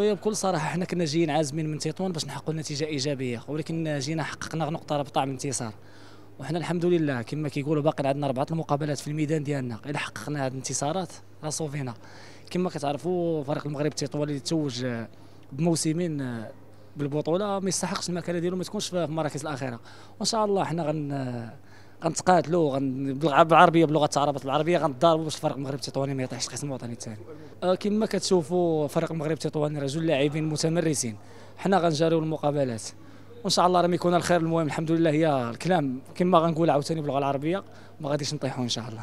خويا بكل صراحة حنا كنا جايين عازمين من تطوان باش نحققوا نتيجة إيجابية ولكن جينا حققنا نقطة رابطة من انتصار وحنا الحمد لله كما كيقولوا باقي عندنا أربعة المقابلات في الميدان ديالنا إلا حققنا هذه الانتصارات راه صوفينا كما كتعرفوا فريق المغرب التطواني اللي توج بموسمين بالبطولة ما يستحقش المكانة ديالو ما تكونش في المراكز الأخيرة. وإن شاء الله حنا غن غنتقاتلوا غن بالعربية بلغة التعربط العربية غنضاربوا باش الفريق المغرب التطواني ما يطيحش القسم الوطني الثاني أه كما كتشوفوا فريق المغرب التطواني رجل لاعبين متمرسين. حنا غنجاريو المقابلات. وإن شاء الله راه يكون الخير المهم الحمد لله هي الكلام. كما غنقول عاوتاني باللغة العربية ما غاديش نطيحوا إن شاء الله.